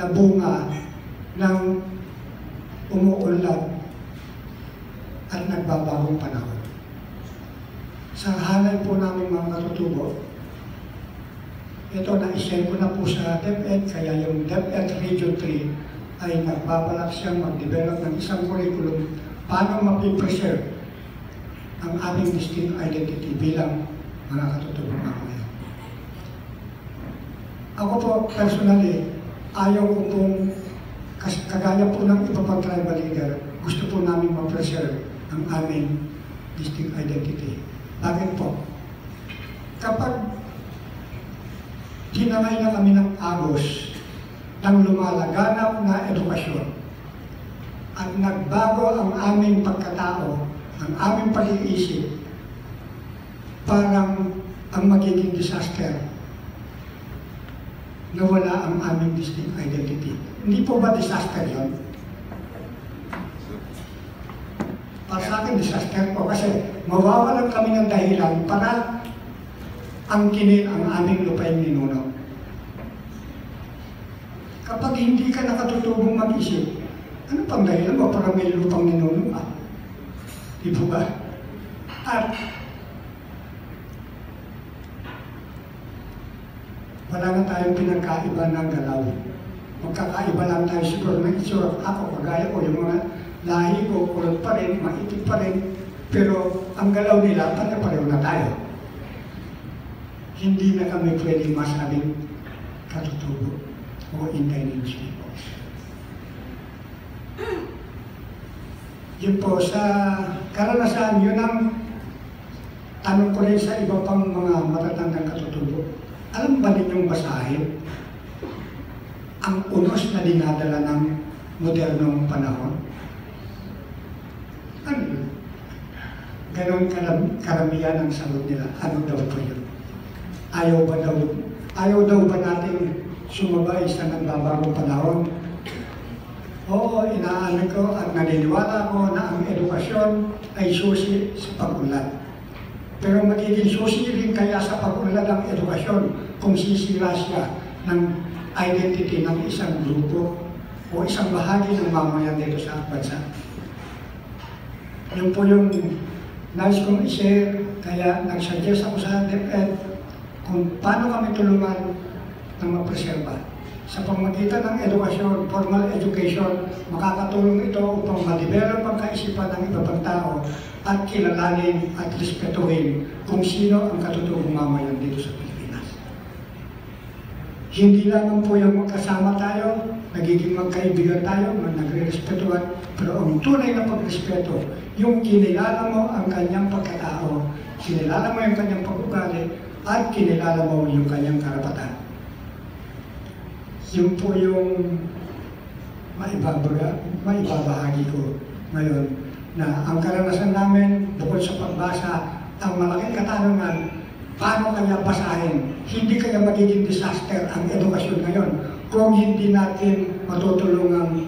na bunga ng umuunlad at nagbabagong panahon. Sa hanay po namin mga katutubo, ito na-share ko na po sa DepEd, kaya yung DepEd Region 3 ay nagbabalak siyang mag-develop ng isang curriculum paano mapipreserve ang aming distinct identity bilang mga katutubo mamaya. Ako po, personally, ayaw ko pong, kagaya po ng iba pang tribal leader, gusto po namin ma-preserve ang aming distinct identity. Bakit po? Kapag hinangay na kami ng agos ng lumalaganap na edukasyon at nagbago ang aming pagkatao, ang aming pag-iisip, parang ang magiging disaster nawala ang aming distinct identity. Hindi po ba disaster yon? Para sa akin, disaster po kasi mawawalan kami ng dahilan para angkinin ang aming lupain ninuno. Kapag hindi ka nakatutubong mag-isip, ano pang dahilan mo para may lupang ninuno ka? Di po ba? At wala na tayong pinagkaiba ng galaw. Magkakaiba lang tayo siguro ng itsura. Ako, kagaya ko, yung mga lahi ko, kulot pa rin, maitim pa rin. Pero ang galaw nila, pare-pareho na tayo. Hindi na kami pwedeng masabing katutubo o indigenous peoples. Yun po, sa karanasan, yun ang tanong ko rin sa iba pang mga matatandang katutubo. Alam ba ninyong basahin ang unos na dinadala ng modernong panahon? Ano yun? Ganon karam karamihan ang sagot nila. Ano daw po yun? Ayaw ba daw, ayaw daw ba natin sumabay sa nagbabagong panahon? Oo, inaamin ko at naniniwala ko na ang edukasyon ay susi sa pag-unlad. Pero magiging susi rin kaya sa pag-unlad ang edukasyon kung sisira siya ng identity ng isang grupo o isang bahagi ng mamayan dito sa bansa. Yun po yung nais kong i-share, kaya nag-suggest ako sa DepEd kung paano kami tulungan ng mapreserba. Sa pamagitan ng edukasyon, formal education, makakatulong ito upang ma-develop ang kaisipan ng iba pang tao at kilalanin at respetuhin kung sino ang katotoong mamayan dito sa Pilipinas. Hindi lamang po yung magkasama tayo, nagiging magkaibigan tayo, nagre-respetuhan, pero ang tunay na pagrespeto, yung kinilala mo ang kanyang pagkatao, kinilala mo yung kanyang pag-ugali, at kinilala mo yung kanyang karapatan. Yun po yung maibabaga, maibabahagi ko ngayon na ang karanasan namin bukod sa pagbasa, ang malaking katanungan, paano kaya basahin? Hindi kaya magiging disaster ang edukasyon ngayon kung hindi natin matutulungang